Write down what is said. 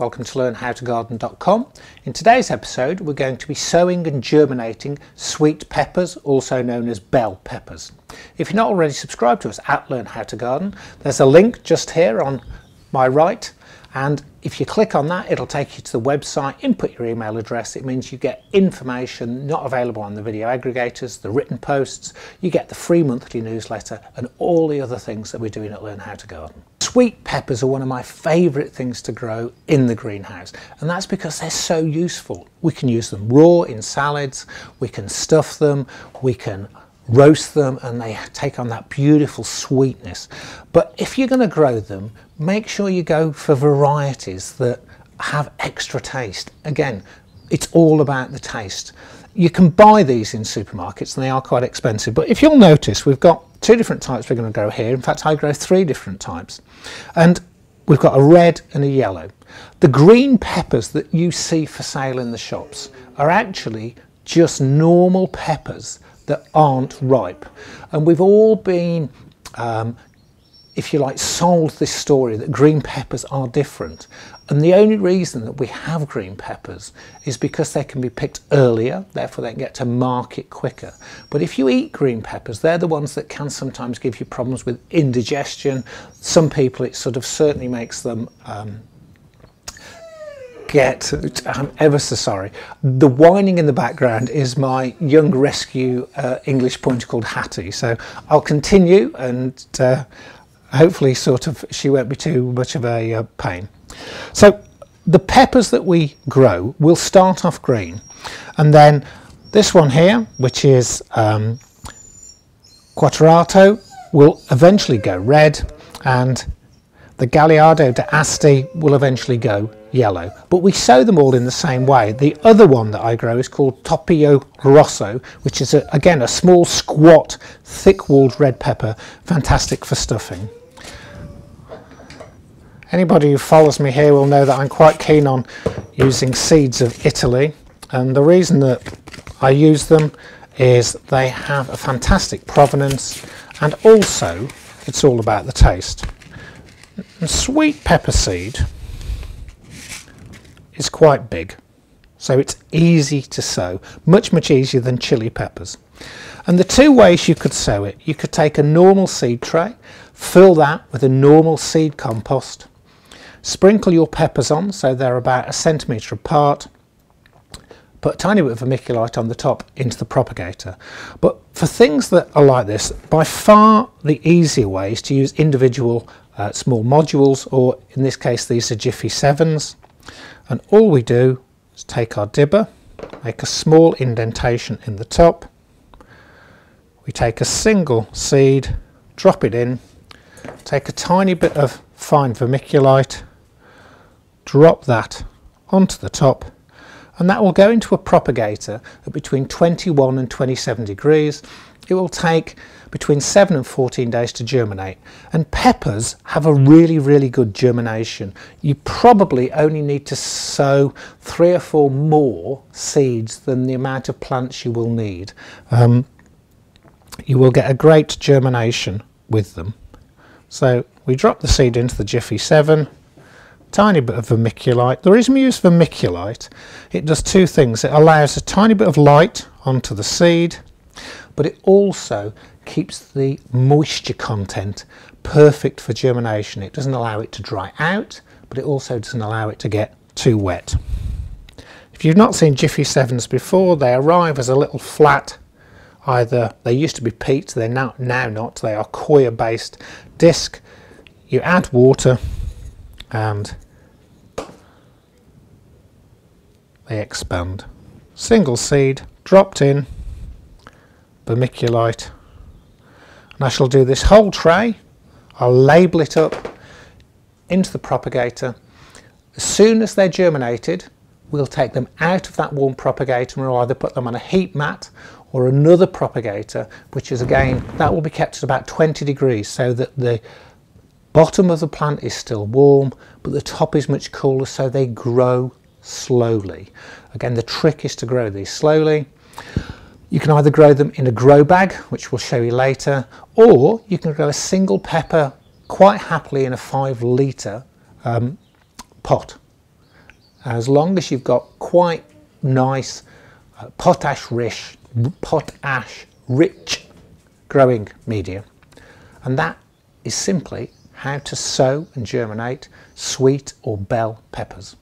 welcome to learnhowtogarden.com. In today's episode we're going to be sowing and germinating sweet peppers, also known as bell peppers. If you're not already subscribed to us at Learn How to Garden, there's a link just here on my right and if you click on that it'll take you to the website input your email address it means you get information not available on the video aggregators the written posts you get the free monthly newsletter and all the other things that we're doing at learn how to garden sweet peppers are one of my favorite things to grow in the greenhouse and that's because they're so useful we can use them raw in salads we can stuff them we can roast them and they take on that beautiful sweetness. But if you're going to grow them, make sure you go for varieties that have extra taste. Again, it's all about the taste. You can buy these in supermarkets and they are quite expensive, but if you'll notice, we've got two different types we're going to grow here. In fact, I grow three different types. And we've got a red and a yellow. The green peppers that you see for sale in the shops are actually just normal peppers that aren't ripe. And we've all been, um, if you like, sold this story that green peppers are different. And the only reason that we have green peppers is because they can be picked earlier, therefore they can get to market quicker. But if you eat green peppers, they're the ones that can sometimes give you problems with indigestion. Some people, it sort of certainly makes them um, get, I'm ever so sorry. The whining in the background is my young rescue uh, English pointer called Hattie. So I'll continue and uh, hopefully sort of she won't be too much of a uh, pain. So the peppers that we grow will start off green and then this one here, which is um, will eventually go red and the Gagliardo d'Asti will eventually go yellow, but we sow them all in the same way. The other one that I grow is called Topepo Rosso, which is a, again a small squat, thick-walled red pepper, fantastic for stuffing. Anybody who follows me here will know that I'm quite keen on using seeds of Italy, and the reason that I use them is they have a fantastic provenance, and also it's all about the taste. And sweet pepper seed is quite big, so it's easy to sow, much, much easier than chili peppers. And the two ways you could sow it, you could take a normal seed tray, fill that with a normal seed compost, sprinkle your peppers on so they're about a centimetre apart, put a tiny bit of vermiculite on the top into the propagator. But for things that are like this, by far the easier way is to use individual uh, small modules, or in this case these are Jiffy 7s. And all we do is take our dibber, make a small indentation in the top, we take a single seed, drop it in, take a tiny bit of fine vermiculite, drop that onto the top and that will go into a propagator at between 21 and 27 degrees. It will take between 7 and 14 days to germinate. And peppers have a really, really good germination. You probably only need to sow three or four more seeds than the amount of plants you will need. Um, you will get a great germination with them. So we drop the seed into the Jiffy 7, tiny bit of vermiculite. The reason we use vermiculite, it does two things. It allows a tiny bit of light onto the seed, but it also keeps the moisture content perfect for germination. It doesn't allow it to dry out, but it also doesn't allow it to get too wet. If you've not seen Jiffy 7s before, they arrive as a little flat, either they used to be peat, they're now, now not, they are coir based disc. You add water and they expand. Single seed dropped in, vermiculite, and I shall do this whole tray. I'll label it up into the propagator. As soon as they're germinated, we'll take them out of that warm propagator and we'll either put them on a heat mat or another propagator, which is again, that will be kept at about 20 degrees so that the bottom of the plant is still warm, but the top is much cooler so they grow slowly. Again, the trick is to grow these slowly. You can either grow them in a grow bag, which we'll show you later, or you can grow a single pepper quite happily in a five litre um, pot. as long as you've got quite nice uh, potash rich, potash rich growing medium. And that is simply how to sow and germinate sweet or bell peppers.